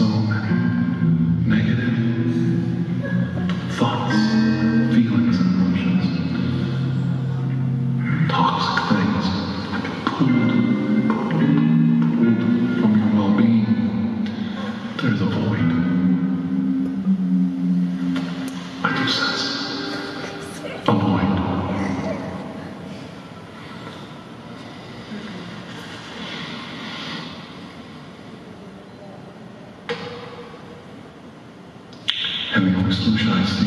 so many should I see?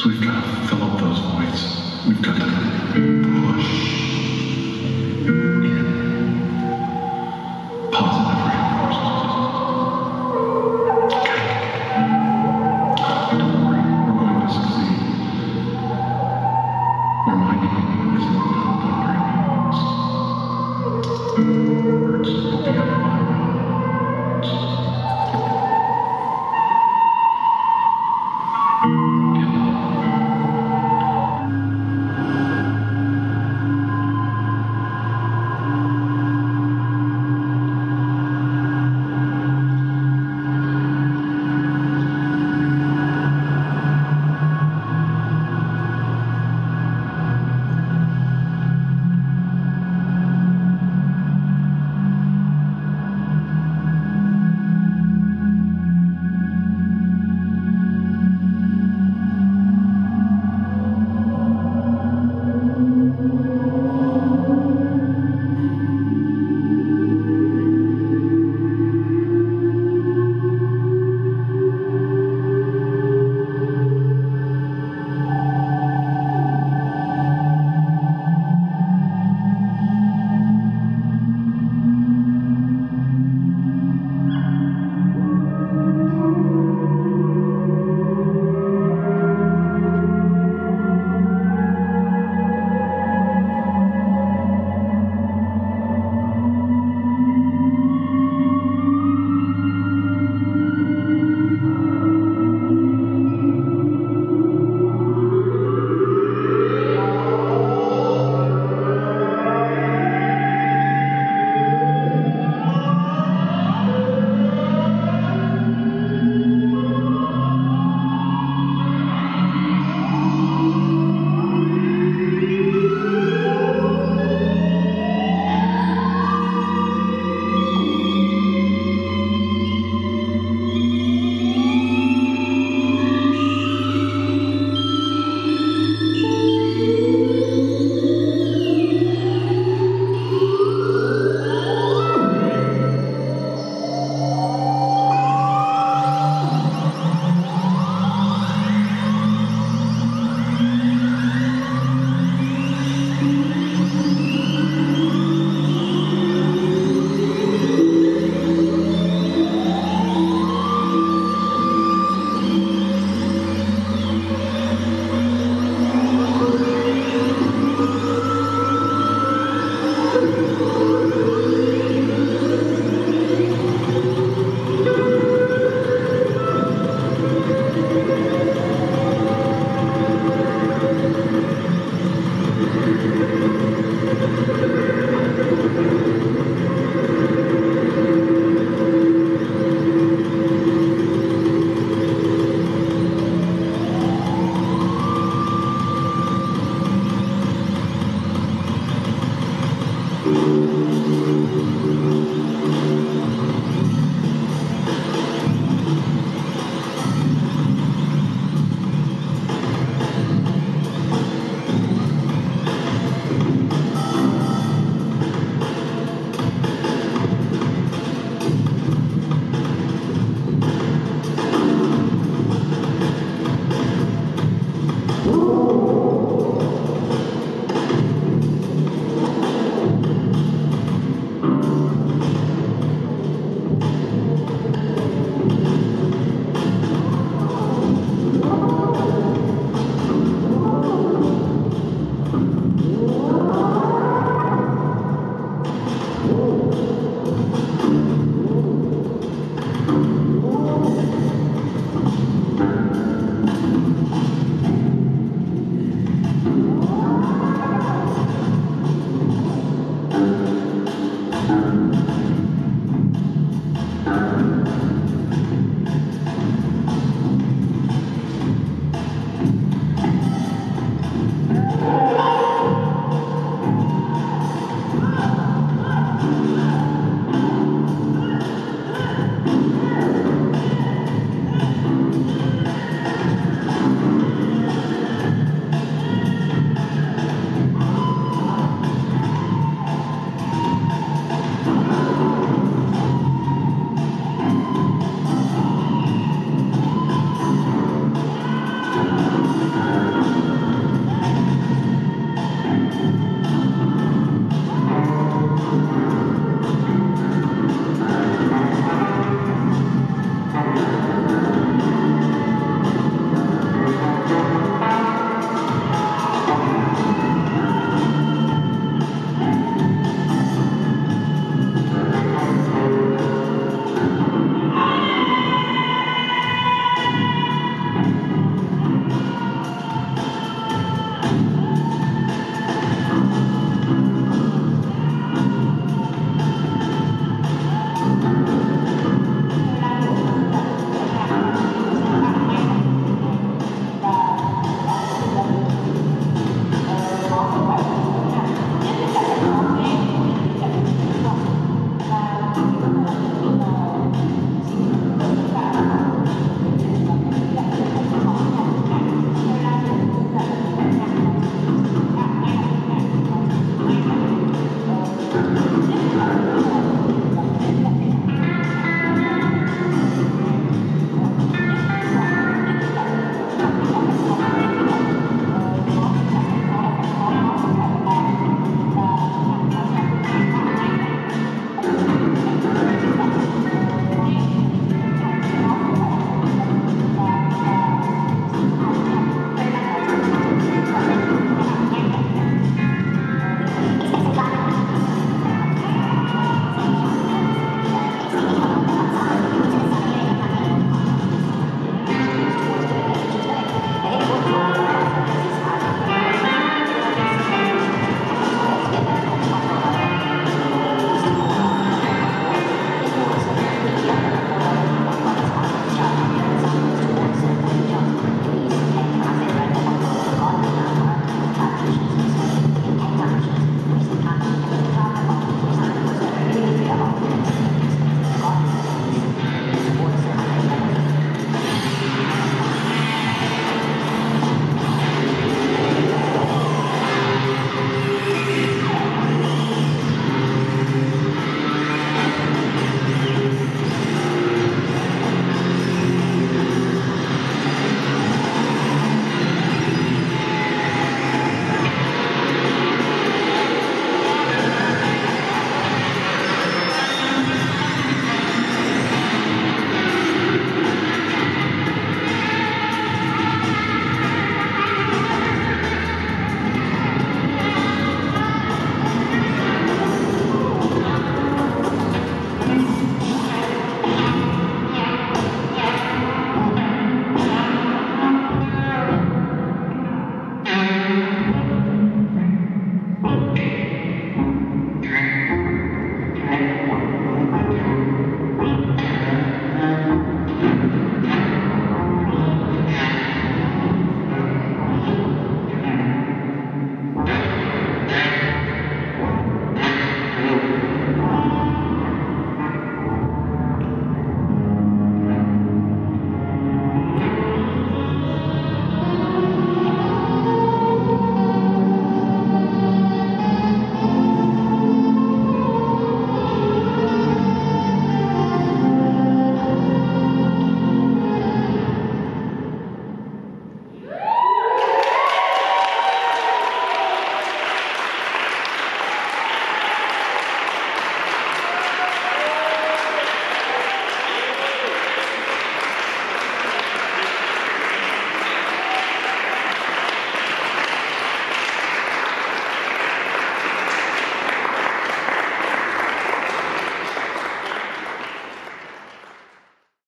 So we've got to fill up those voids. We've got to.